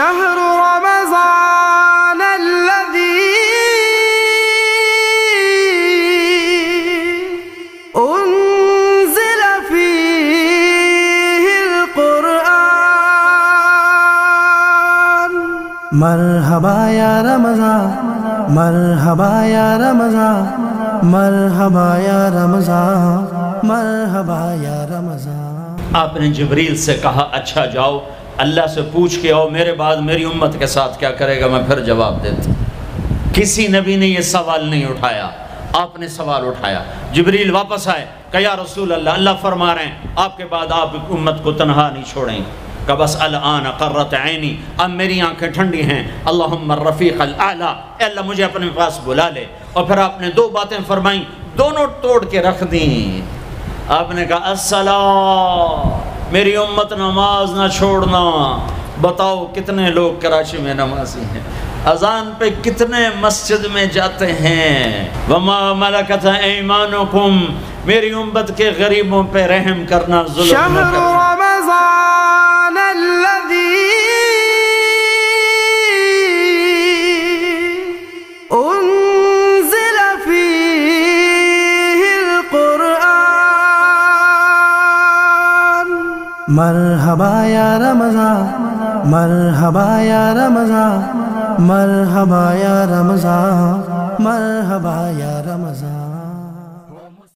شهر رمضان الذي أنزل فيه القرآن. مرحبا یا رمضان، مرحبا یا رمضان، مرحبا یا رمضان، مرحبا یا رمضان. آپ نے جبریل سے کہا اچھا جاؤ اللہ سے پوچھ کے آؤ، میرے بعد میری امت کے ساتھ کیا کرے گا؟ میں پھر جواب دیتا کسی نبی نے یہ سوال نہیں اٹھایا۔ آپ نے سوال اٹھایا۔ جبریل واپس آئے۔ کہ یا رسول اللہ اللہ فرما رہے ہیں، آپ کے بعد آپ امت کو تنہا نہیں چھوڑیں کہ بس الان قرت عینی، اب میری آنکھیں ٹھنڈی ہیں۔ اللہم الرفیق الاعلیٰ، اے اللہ، مجھے اپنے پاس بلا لے۔ اور پھر آپ نے دو باتیں فرمائیں، دونوں توڑ کے رکھ دیں۔ آپ نے کہا، السلام۔ میری امت نماز نہ چھوڑنا۔ بتاؤ کتنے لوگ کراچی میں نمازی ہیں؟ اذان پہ کتنے مسجد میں جاتے ہیں؟ وما ملکت ایمانکم میری امت کے غریبوں پہ رحم کرنا ظلم نہ کرنا۔ مرحبا یا رمضان مرحبا یا رمضان مرحبا یا رمضان مرحبا یا رمضان